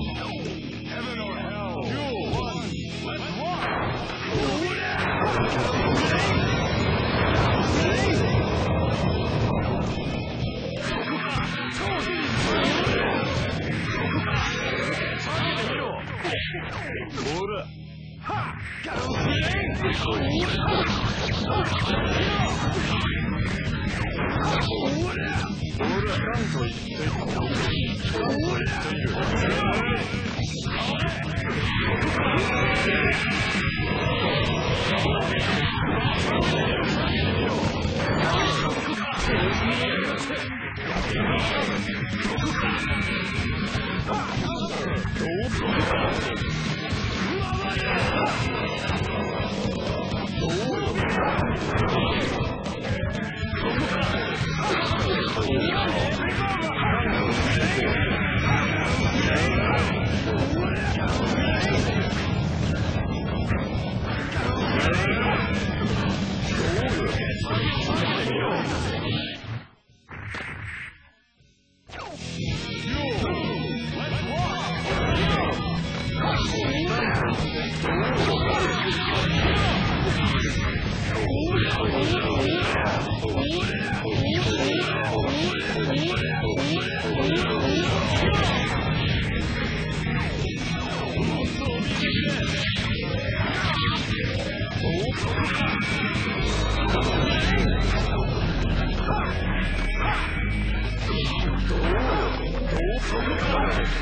ほらなんと言ってここに置かれているどう Oh, from the planet.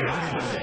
Yeah.